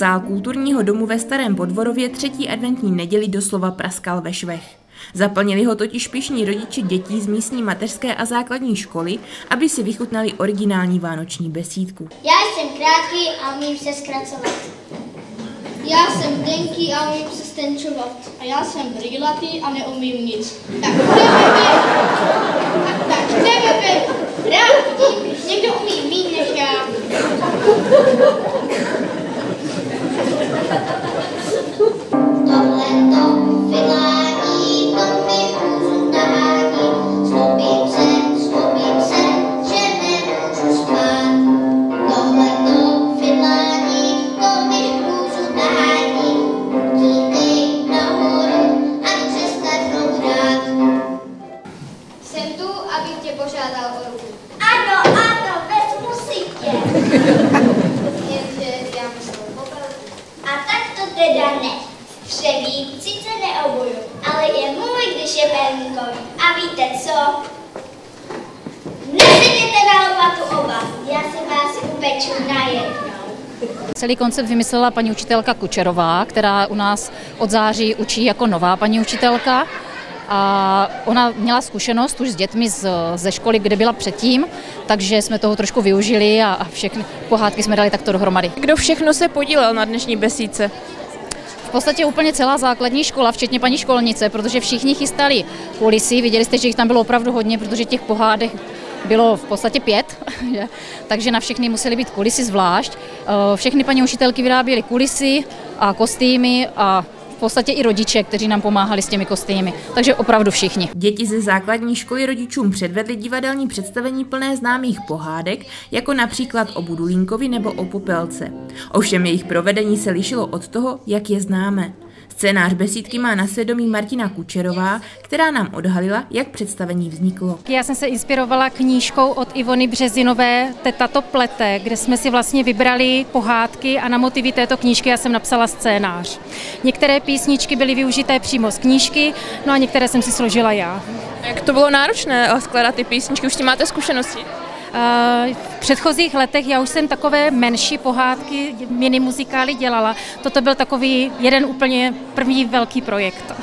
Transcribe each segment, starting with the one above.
Sál kulturního domu ve Starém Podvorově třetí adventní neděli doslova praskal ve švech. Zaplnili ho totiž pišní rodiče dětí z místní mateřské a základní školy, aby si vychutnali originální vánoční besídku. Já jsem krátký a umím se zkracovat. Já jsem tenký a umím se stenčovat. A já jsem brýlatý a neumím nic. Tak víte co? Neseděte na lopatu oba, já si vás upeču najednou. Celý koncept vymyslela paní učitelka Kučerová, která u nás od září učí jako nová paní učitelka. A ona měla zkušenost už s dětmi z, ze školy, kde byla předtím, takže jsme toho trošku využili a, a všechny pohádky jsme dali takto dohromady. Kdo všechno se podílel na dnešní besídce? V podstatě úplně celá základní škola, včetně paní školnice, protože všichni chystali kulisy, viděli jste, že jich tam bylo opravdu hodně, protože těch pohádek bylo v podstatě pět, že? takže na všechny musely být kulisy zvlášť. Eh, Všechny paní učitelky vyráběly kulisy a kostýmy a podstatě i rodiče, kteří nám pomáhali s těmi kostýmy. Takže opravdu všichni. Děti ze základní školy rodičům předvedly divadelní představení plné známých pohádek, jako například o Budulínkovi nebo o Popelce. Ovšem jejich provedení se lišilo od toho, jak je známe. Scénář besídky má na svědomí Martina Kučerová, která nám odhalila, jak představení vzniklo. Já jsem se inspirovala knížkou od Ivony Březinové Teta to plete, kde jsme si vlastně vybrali pohádky a na motivy této knížky já jsem napsala scénář. Některé písničky byly využité přímo z knížky, no a některé jsem si složila já. Jak to bylo náročné eh, skládat ty písničky? Už s tím máte zkušenosti? Eh, V předchozích letech já už jsem takové menší pohádky, mini muzikály dělala. Toto byl takový jeden úplně první velký projekt.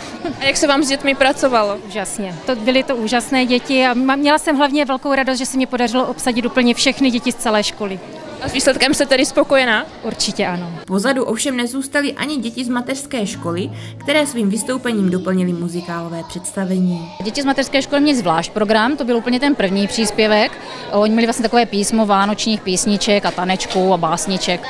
A jak se vám s dětmi pracovalo? Úžasně. To byly to úžasné děti a měla jsem hlavně velkou radost, že se mi podařilo obsadit úplně všechny děti z celé školy. A s výsledkem jste tedy spokojená? Určitě ano. Pozadu ovšem nezůstaly ani děti z mateřské školy, které svým vystoupením doplnily muzikálové představení. Děti z mateřské školy měly zvlášť program, to byl úplně ten první příspěvek. Oni měli vlastně takové písmo vánočních písniček a tanečků a básniček.